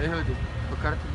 Ei, Rodrigo, o cara tá